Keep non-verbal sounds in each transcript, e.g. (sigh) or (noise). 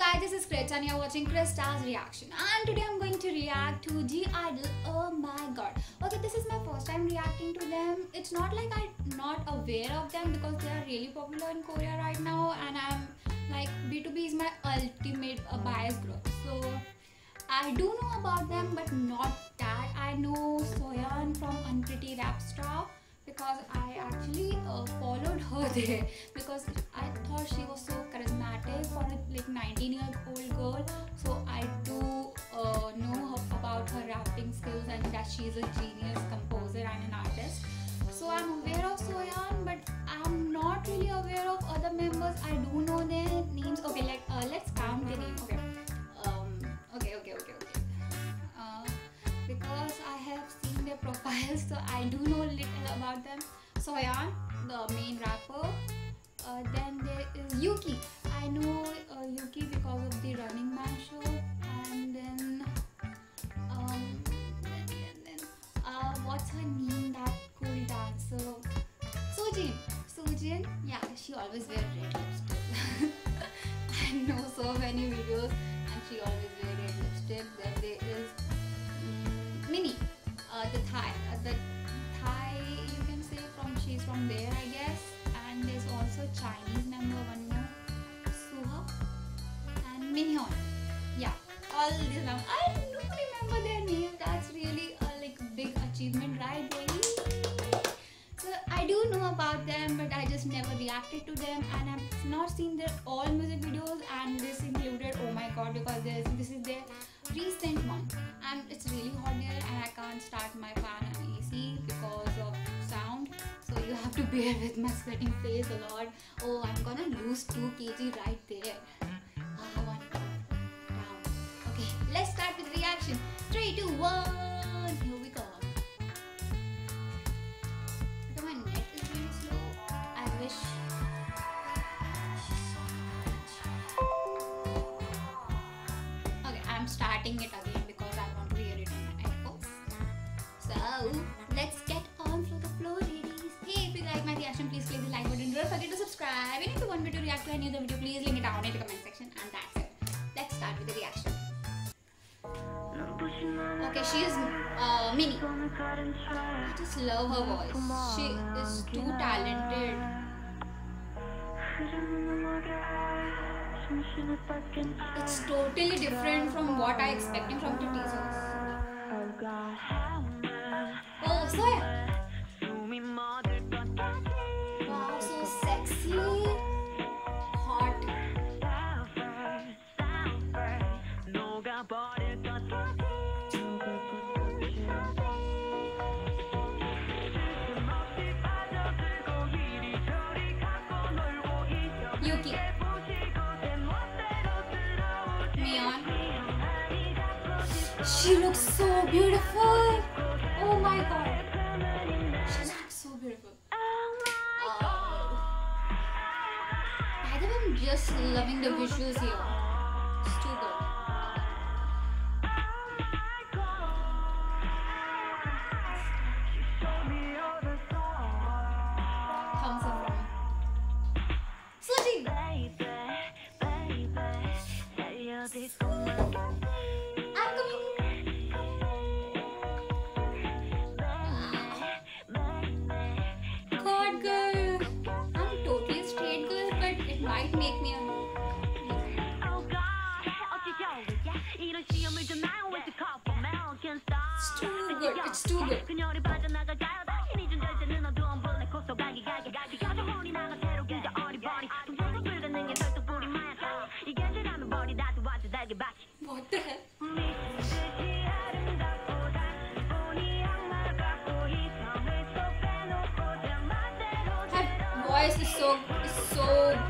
guys, this is Kritz and you're watching Kritz Stars Reaction. And today I'm going to react to (G)I-DLE. Oh my god. Okay, this is my first time reacting to them. It's not like I'm not aware of them because they are really popular in Korea right now and I'm like BTOB is my ultimate uh, bias group. So I do know about them but not that. I know Soyeon from Unpretty Rap Star because I actually uh, followed her (laughs) there because I thought she was so charismatic for a like 19 year old girl. So I do uh, know her, about her rapping skills and that she's a genius composer and an artist. So I'm aware of Soyeon, but I'm not really aware of other members. I do know their profiles, so I do know a little about them. Soyeon, the main rapper. Uh, then there is Yuqi. I know uh, Yuqi because of the Running Man show. And then, um, then, then, uh, what's her name? That cool dancer. Soojin. Soojin. Yeah, she always wear red lipstick. (laughs) I know so many videos, and she always wear red lipstick. Then there is uh, the Thai, uh, the Thai you can say from she's from there I guess. And there's also Chinese member one more, Shuhua, and Minhyun. Yeah, all these members. I don't remember their names. That's really a like big achievement, right? Really. So I do know about them, but I just never reacted to them, and I've not seen their all music videos. And this included, oh my god, because this this is their recent month, and it's really hot here and I can't start my fan and AC because of sound so you have to bear with my sweating face a lot. Oh I'm gonna lose 2 kg right there. Uh, one down. Okay let's start with reaction. 3 2 1 I'm starting it again because I want to hear it on my headphones. So let's get on through the flow, ladies. Hey, if you like my reaction, please click the like button. Don't forget to subscribe. And if you want me to react to any other video, please link it down in the comment section. And that's it. Let's start with the reaction. Okay, she is uh, Minnie. I just love her voice. She is too talented. It's totally different from what I expecting from the teasers. Oh, Soya. Wow, so sexy. Hot. Yuqi. Miyeon. She looks so beautiful. Oh my god. She looks so beautiful. Oh. The way, I'm just loving the visuals here. It's too good. Make me a. It's too good. It's too good. What the hell? Her voice is so is so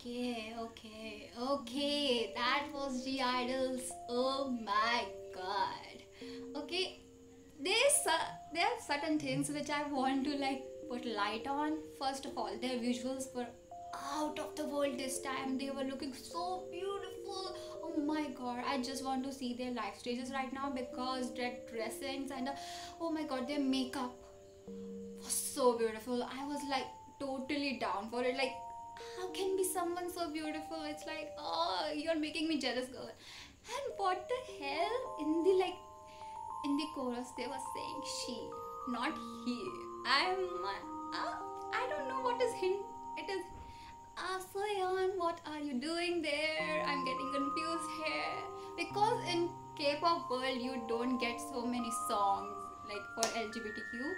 Okay, okay, okay. That was the Idols. Oh my god. Okay, there's uh, there are certain things which I want to like put light on. First of all, their visuals were out of the world this time. They were looking so beautiful. Oh my god, I just want to see their live stages right now because their dressings and oh my god, their makeup was so beautiful. I was like totally down for it. Like, how can be someone so beautiful? It's like, oh, you're making me jealous, girl. And what the hell? In the like, in the chorus, they were saying she, not he. I'm, uh, I don't know what is hint. It is. Uh, Soyeon, what are you doing there? I'm getting confused here. Because in K-pop world, you don't get so many songs like for LGBTQ.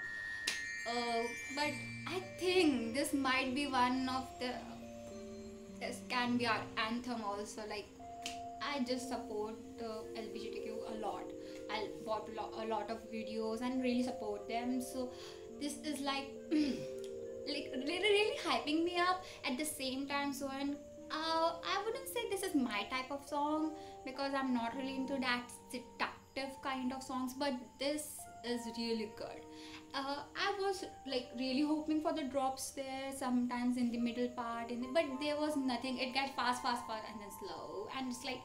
Uh, but I think this might be one of the. This can be our anthem also. Like, I just support the LGBTQ a lot. I bought a lot, of videos and really support them. So this is like, (clears throat) like really, really hyping me up at the same time. So and uh, I wouldn't say this is my type of song because I'm not really into that seductive kind of songs. But this is really good. Uh, I was like really hoping for the drops there sometimes in the middle part, in the, but there was nothing. It got fast, fast, fast, and then slow, and it's like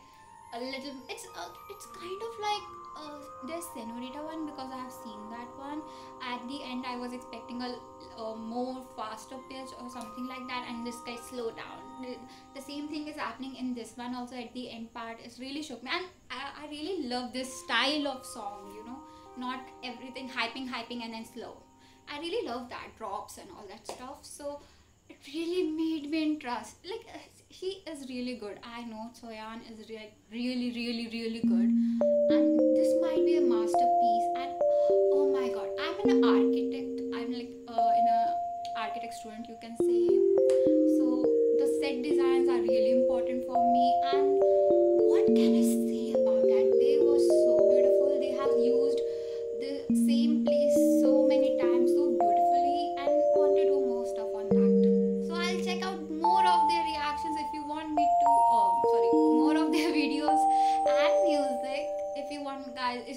a little. It's uh, it's kind of like uh, the Senorita one because I have seen that one. At the end, I was expecting a, a more faster pitch or something like that, and this guy slowed down. The, the same thing is happening in this one also at the end part. It's really shook me, and I, I really love this style of song. You know not everything hyping, hyping, and then slow. I really love that drops and all that stuff. So it really made me interest. Like uh, he is really good. I know Soyeon is re- really, really, really good, and this might be a masterpiece. And oh my god, I'm an architect. I'm like uh, in a architect student, you can say. So the set designs are really important for me. And what can I say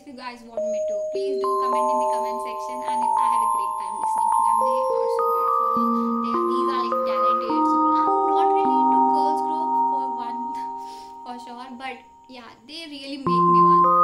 you guys want me to please do comment in the comment section. And if I had a great time listening to them. They are so beautiful. They are, these are like talented. So I'm not really into girls group for one (laughs) for sure. But yeah they really make me one